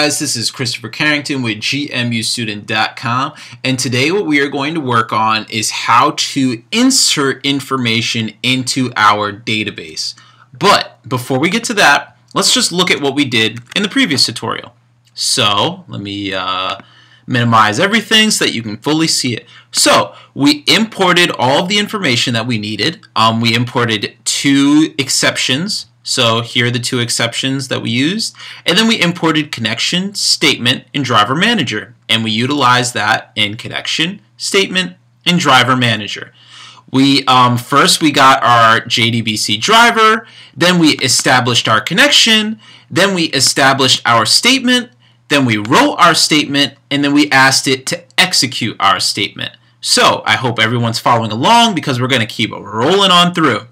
guys, this is Christopher Carrington with GMUstudent.com and today what we are going to work on is how to insert information into our database. But before we get to that, let's just look at what we did in the previous tutorial. So let me uh, minimize everything so that you can fully see it. So we imported all of the information that we needed. Um, we imported two exceptions so here are the two exceptions that we used. And then we imported connection, statement, and driver manager. And we utilized that in connection, statement, and driver manager. We um, first we got our JDBC driver, then we established our connection, then we established our statement, then we wrote our statement, and then we asked it to execute our statement. So I hope everyone's following along because we're going to keep rolling on through.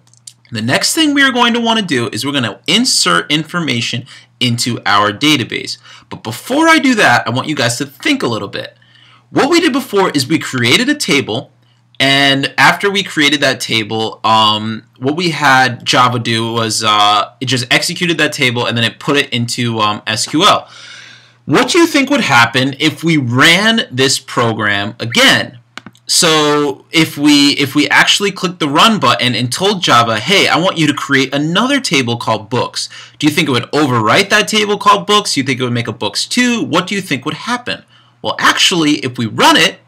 The next thing we are going to want to do is we're going to insert information into our database. But before I do that, I want you guys to think a little bit. What we did before is we created a table and after we created that table, um, what we had Java do was uh, it just executed that table and then it put it into um, SQL. What do you think would happen if we ran this program again? So if we if we actually click the run button and told Java, hey, I want you to create another table called books, do you think it would overwrite that table called books? Do you think it would make a books 2? What do you think would happen? Well, actually, if we run it,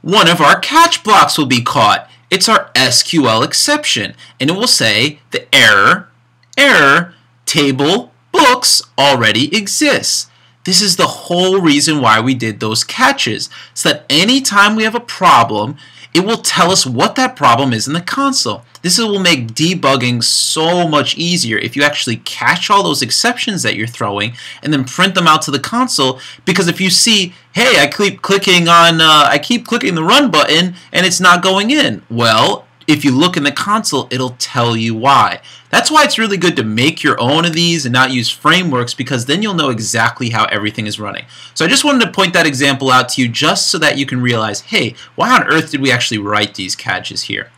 one of our catch blocks will be caught. It's our SQL exception, and it will say the error, error, table, books already exists. This is the whole reason why we did those catches, so that anytime we have a problem, it will tell us what that problem is in the console. This will make debugging so much easier if you actually catch all those exceptions that you're throwing and then print them out to the console because if you see, hey, I keep clicking on, uh, I keep clicking the run button and it's not going in. Well, if you look in the console, it'll tell you why. That's why it's really good to make your own of these and not use frameworks because then you'll know exactly how everything is running. So I just wanted to point that example out to you just so that you can realize, hey, why on earth did we actually write these catches here?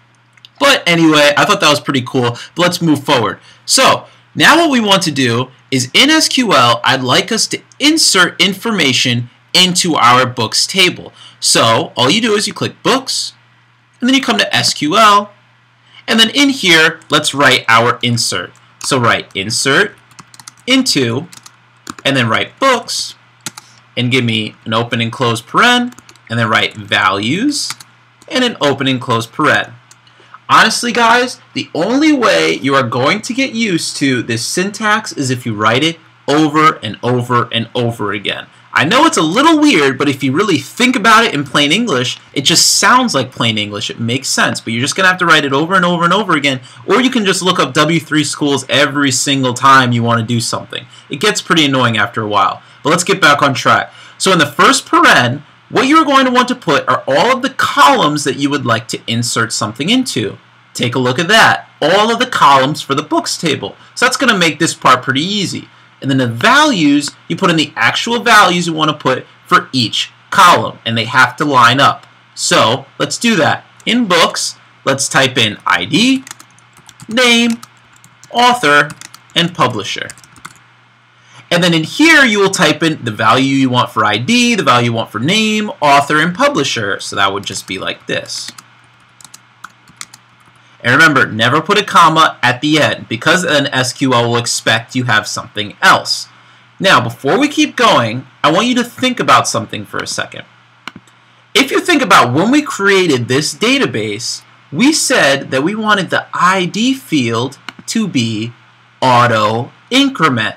But anyway, I thought that was pretty cool, but let's move forward. So now what we want to do is in SQL, I'd like us to insert information into our books table. So all you do is you click books, and then you come to SQL, and then in here, let's write our insert. So write insert into, and then write books, and give me an open and close paren, and then write values, and an open and close paren. Honestly, guys, the only way you are going to get used to this syntax is if you write it over and over and over again. I know it's a little weird, but if you really think about it in plain English, it just sounds like plain English. It makes sense, but you're just going to have to write it over and over and over again, or you can just look up W3 schools every single time you want to do something. It gets pretty annoying after a while. But let's get back on track. So in the first paren, what you're going to want to put are all of the columns that you would like to insert something into. Take a look at that. All of the columns for the books table. So that's going to make this part pretty easy. And then the values, you put in the actual values you want to put for each column, and they have to line up. So let's do that. In books, let's type in ID, name, author, and publisher. And then in here, you will type in the value you want for ID, the value you want for name, author, and publisher. So that would just be like this. And remember, never put a comma at the end because then SQL will expect you have something else. Now, before we keep going, I want you to think about something for a second. If you think about when we created this database, we said that we wanted the ID field to be auto increment.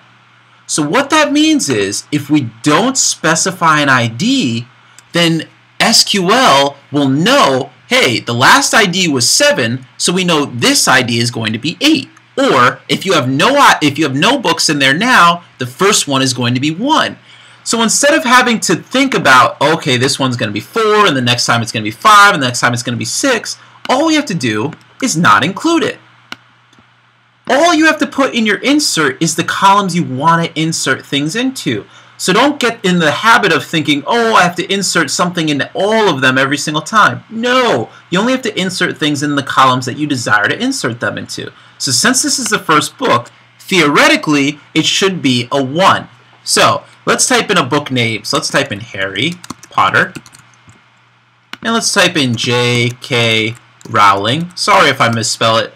So what that means is if we don't specify an ID, then SQL will know hey, the last ID was 7, so we know this ID is going to be 8. Or if you have no if you have no books in there now, the first one is going to be 1. So instead of having to think about, okay, this one's going to be 4, and the next time it's going to be 5, and the next time it's going to be 6, all we have to do is not include it. All you have to put in your insert is the columns you want to insert things into. So don't get in the habit of thinking, oh, I have to insert something into all of them every single time. No, you only have to insert things in the columns that you desire to insert them into. So since this is the first book, theoretically, it should be a 1. So let's type in a book name. So let's type in Harry Potter. And let's type in J.K. Rowling. Sorry if I misspell it.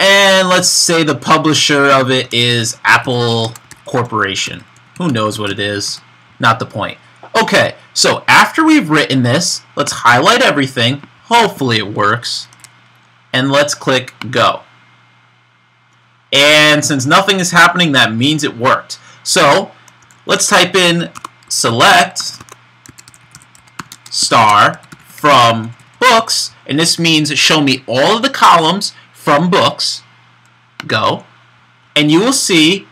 And let's say the publisher of it is Apple Corporation. Who knows what it is? Not the point. Okay, so after we've written this, let's highlight everything. Hopefully it works. And let's click Go. And since nothing is happening, that means it worked. So let's type in select star from books, and this means show me all of the columns from books. Go. And you will see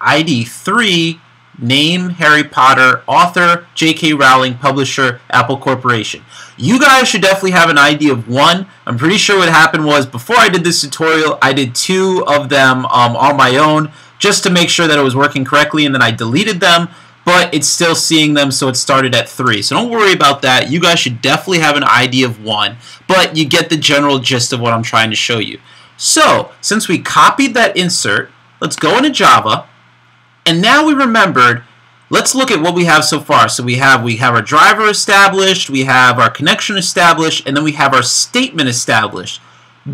ID 3 name Harry Potter, author J.K. Rowling, publisher Apple Corporation. You guys should definitely have an idea of one. I'm pretty sure what happened was before I did this tutorial, I did two of them um, on my own just to make sure that it was working correctly, and then I deleted them, but it's still seeing them, so it started at three. So don't worry about that. You guys should definitely have an idea of one, but you get the general gist of what I'm trying to show you. So, since we copied that insert, let's go into Java, and now we remembered let's look at what we have so far. So we have we have our driver established, we have our connection established, and then we have our statement established.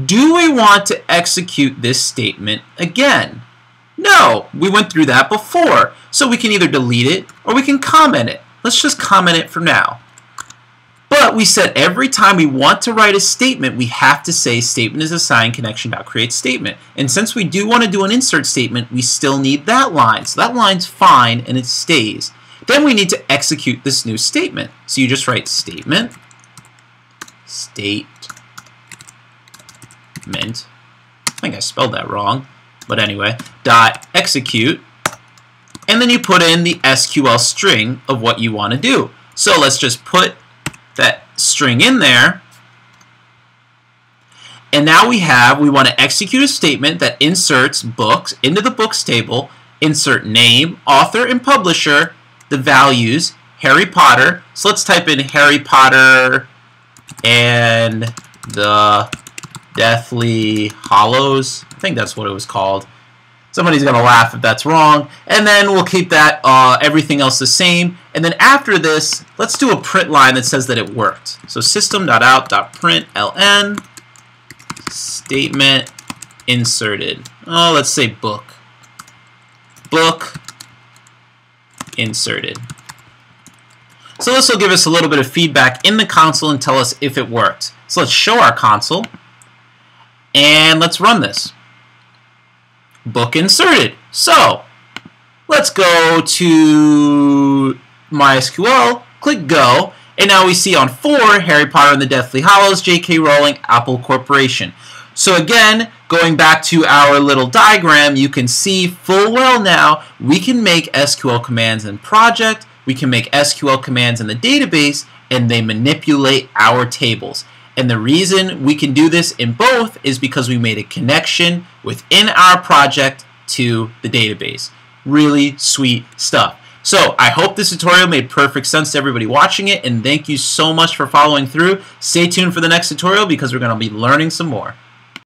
Do we want to execute this statement again? No, we went through that before. So we can either delete it or we can comment it. Let's just comment it for now. But we said every time we want to write a statement, we have to say statement is assigned connection.create statement. And since we do want to do an insert statement, we still need that line. So that line's fine and it stays. Then we need to execute this new statement. So you just write statement, statement. I think I spelled that wrong. But anyway, dot execute. And then you put in the SQL string of what you want to do. So let's just put that string in there. And now we have, we want to execute a statement that inserts books into the books table, insert name, author, and publisher, the values, Harry Potter. So let's type in Harry Potter and the Deathly Hallows. I think that's what it was called. Somebody's going to laugh if that's wrong. And then we'll keep that uh, everything else the same. And then after this, let's do a print line that says that it worked. So system.out.println statement inserted. Oh, let's say book. Book inserted. So this will give us a little bit of feedback in the console and tell us if it worked. So let's show our console. And let's run this book inserted. So let's go to MySQL, click Go, and now we see on 4, Harry Potter and the Deathly Hallows, J.K. Rowling, Apple Corporation. So again, going back to our little diagram, you can see full well now we can make SQL commands in project, we can make SQL commands in the database, and they manipulate our tables. And the reason we can do this in both is because we made a connection within our project to the database. Really sweet stuff. So I hope this tutorial made perfect sense to everybody watching it and thank you so much for following through. Stay tuned for the next tutorial because we're going to be learning some more.